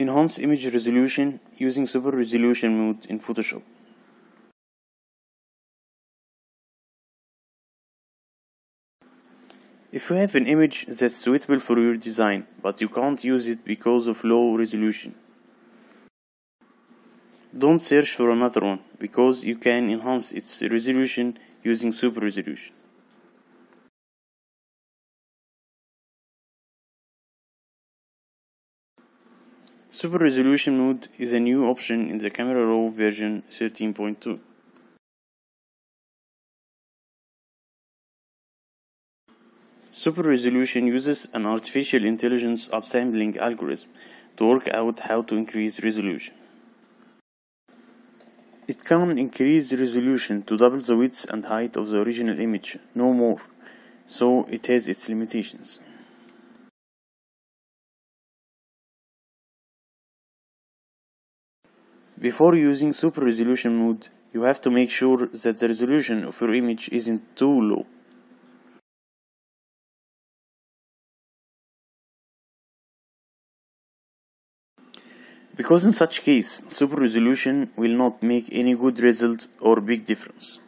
Enhance image resolution using super resolution mode in Photoshop. If you have an image that's suitable for your design, but you can't use it because of low resolution, don't search for another one because you can enhance its resolution using super resolution. Super resolution mode is a new option in the Camera Raw version 13.2. Super resolution uses an artificial intelligence upsampling algorithm to work out how to increase resolution. It can increase resolution to double the width and height of the original image, no more, so it has its limitations. Before using super resolution mode, you have to make sure that the resolution of your image isn't too low. Because in such case, super resolution will not make any good result or big difference.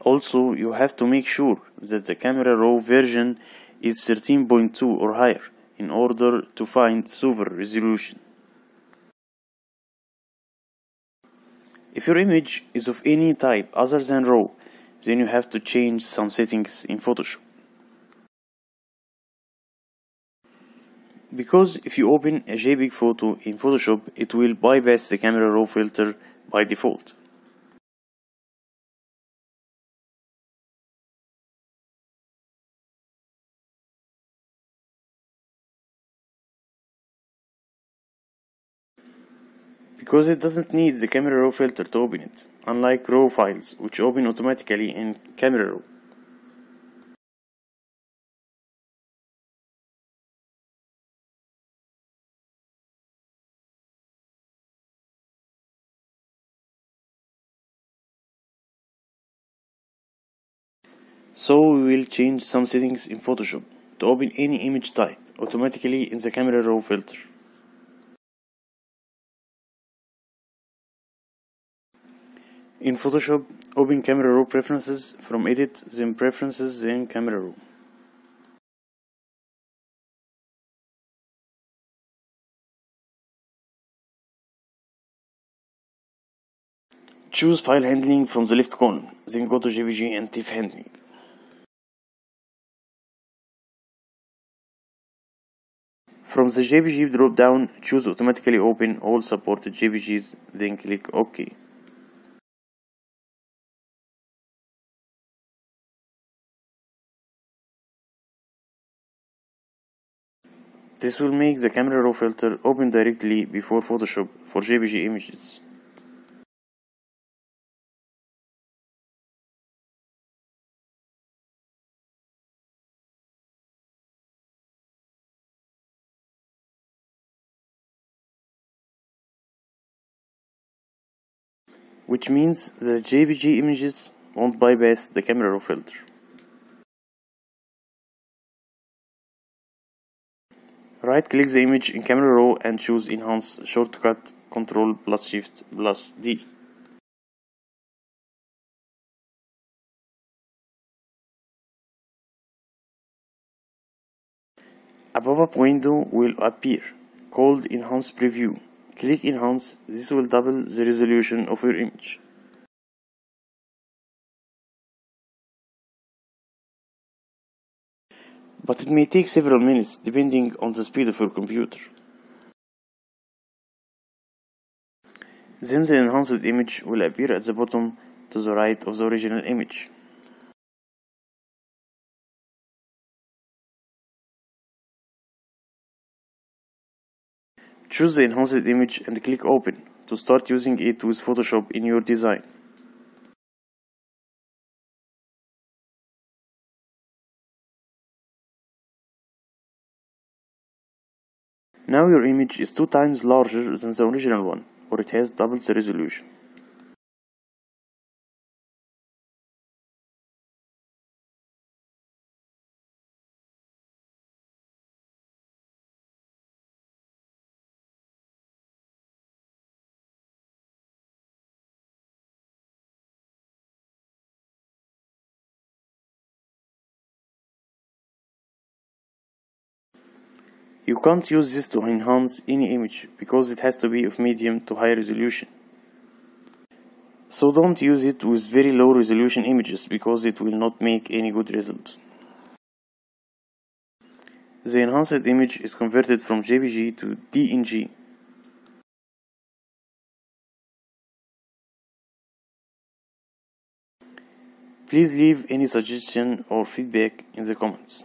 Also, you have to make sure that the Camera Raw version is 13.2 or higher in order to find super resolution. If your image is of any type other than RAW, then you have to change some settings in Photoshop. Because if you open a JPEG photo in Photoshop, it will bypass the Camera Raw filter by default. Because it doesn't need the Camera Raw filter to open it, unlike RAW files which open automatically in Camera Raw. So we will change some settings in Photoshop to open any image type automatically in the Camera Raw filter. In Photoshop, open Camera Raw Preferences from Edit, then Preferences, then Camera Raw. Choose File Handling from the left column, then go to JPG and TIFF Handling. From the JPG drop-down, choose Automatically Open all supported JPGs, then click OK. This will make the Camera Raw filter open directly before Photoshop for JPG images. Which means the JPG images won't bypass the Camera Raw filter. Right click the image in Camera Raw and choose Enhance shortcut Ctrl plus Shift plus D. A pop-up window will appear called Enhance Preview. Click Enhance, this will double the resolution of your image. But it may take several minutes depending on the speed of your computer. Then the enhanced image will appear at the bottom to the right of the original image. Choose the enhanced image and click open to start using it with Photoshop in your design. Now your image is two times larger than the original one, or it has double the resolution. You can't use this to enhance any image because it has to be of medium to high resolution. So don't use it with very low resolution images because it will not make any good result. The enhanced image is converted from JPG to DNG. Please leave any suggestion or feedback in the comments.